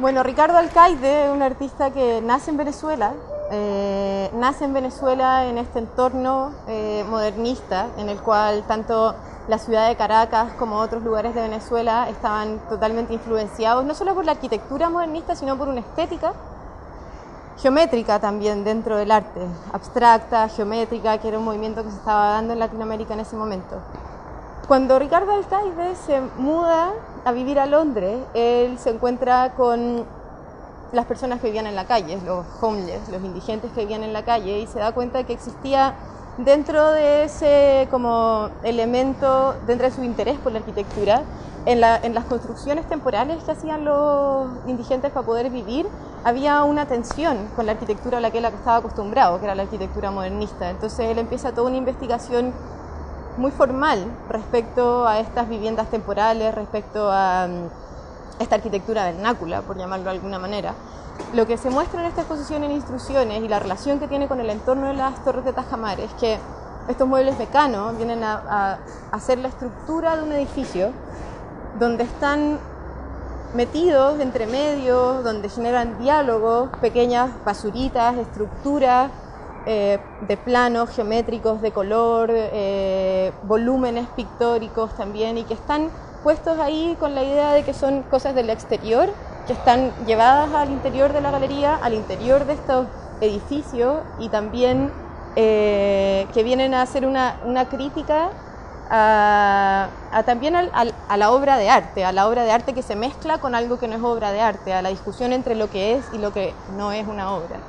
Bueno, Ricardo Alcaide es un artista que nace en Venezuela, eh, nace en Venezuela en este entorno eh, modernista en el cual tanto la ciudad de Caracas como otros lugares de Venezuela estaban totalmente influenciados, no solo por la arquitectura modernista, sino por una estética geométrica también dentro del arte, abstracta, geométrica, que era un movimiento que se estaba dando en Latinoamérica en ese momento. Cuando Ricardo Alcaide se muda a vivir a Londres, él se encuentra con las personas que vivían en la calle, los homeless, los indigentes que vivían en la calle, y se da cuenta que existía dentro de ese como elemento, dentro de su interés por la arquitectura, en, las construcciones temporales que hacían los indigentes para poder vivir, había una tensión con la arquitectura a la que él estaba acostumbrado, que era la arquitectura modernista. Entonces él empieza toda una investigación muy formal respecto a estas viviendas temporales, respecto a mm, esta arquitectura vernácula, por llamarlo de alguna manera. Lo que se muestra en esta exposición en instrucciones y la relación que tiene con el entorno de las torres de Tajamar es que estos muebles mecanos vienen a, a hacer la estructura de un edificio donde están metidos entre medios, donde generan diálogos, pequeñas basuritas, estructuras eh, de planos geométricos de color, eh, volúmenes pictóricos también, y que están puestos ahí con la idea de que son cosas del exterior, que están llevadas al interior de la galería, al interior de estos edificios y también eh, que vienen a hacer una, una crítica a, también a la obra de arte, a la obra de arte que se mezcla con algo que no es obra de arte, a la discusión entre lo que es y lo que no es una obra.